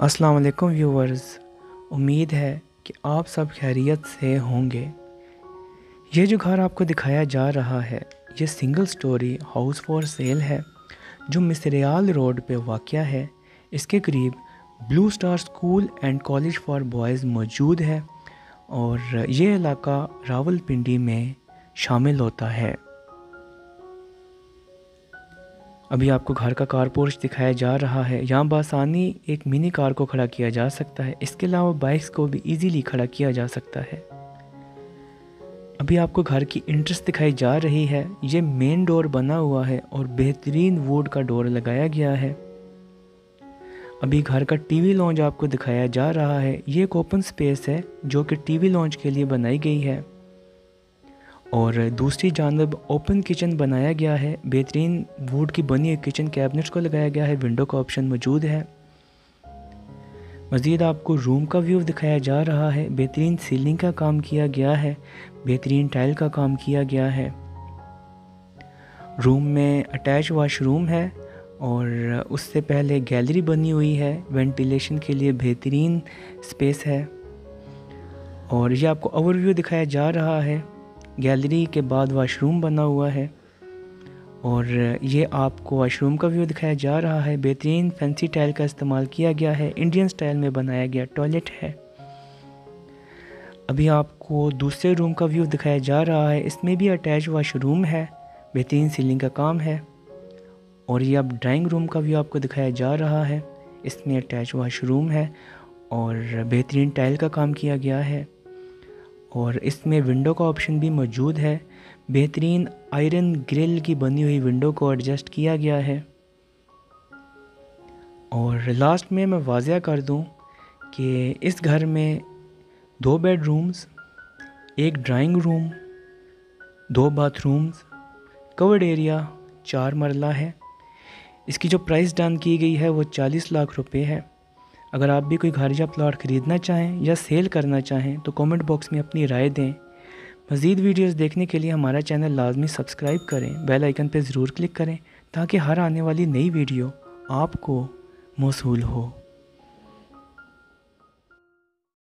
अस्सलाम वालेकुम व्यूवर्स। उम्मीद है कि आप सब खैरियत से होंगे। ये जो घर आपको दिखाया जा रहा है, ये single storey house for sale है, जो मिसरियाल रोड पे वाक़ है। इसके करीब blue star school and college for boys मौजूद है और ये इलाका रावलपिंडी में शामिल होता है। अभी आपको घर का कार पोर्च दिखाया जा रहा है। यहाँ बासानी एक मिनी कार को खड़ा किया जा सकता है। इसके अलावा बाइक्स को भी इजीली खड़ा किया जा सकता है। अभी आपको घर की इंट्रेस्ट दिखाई जा रही है। ये मेन डोर बना हुआ है और बेहतरीन वुड का डोर लगाया गया है। अभी घर का टीवी लॉन्च आपको दिखाया जा रहा है। ये एक ओपन स्पेस है जो कि टीवी लॉन्च के लिए बनाई गई है। और दूसरी जानब ओपन किचन बनाया गया है। बेहतरीन वुड की बनी हुई किचन कैबिनेट्स को लगाया गया है। विंडो का ऑप्शन मौजूद है। मज़ीद आपको रूम का व्यू दिखाया जा रहा है। बेहतरीन सीलिंग का काम किया गया है। बेहतरीन टाइल का काम किया गया है। रूम में अटैच वाशरूम है और उससे पहले गैलरी बनी हुई है। वेंटिलेशन के लिए बेहतरीन स्पेस है। और ये आपको ओवरव्यू दिखाया जा रहा है। गैलरी के बाद वाशरूम बना हुआ है और ये आपको वाशरूम का व्यू दिखाया जा रहा है। बेहतरीन फैंसी टाइल का इस्तेमाल किया गया है। इंडियन स्टाइल में बनाया गया टॉयलेट है। अभी आपको दूसरे रूम का व्यू दिखाया जा रहा है। इसमें भी अटैच वाशरूम है। बेहतरीन सीलिंग का काम है। और ये अब ड्राइंग रूम का व्यू आपको दिखाया जा रहा है। इसमें अटैच वाशरूम है और बेहतरीन टाइल का काम किया गया है। और इसमें विंडो का ऑप्शन भी मौजूद है। बेहतरीन आयरन ग्रिल की बनी हुई विंडो को एडजस्ट किया गया है। और लास्ट में मैं वाजह कर दूँ कि इस घर में दो बेडरूम्स एक ड्राइंग रूम दो बाथरूम्स कवर्ड एरिया चार मरला है। इसकी जो प्राइस डन की गई है वो चालीस लाख रुपए है। अगर आप भी कोई घर या प्लॉट ख़रीदना चाहें या सेल करना चाहें तो कमेंट बॉक्स में अपनी राय दें। मज़ीद वीडियोस देखने के लिए हमारा चैनल लाजमी सब्सक्राइब करें। बेल आइकन पर ज़रूर क्लिक करें ताकि हर आने वाली नई वीडियो आपको मौसू हो।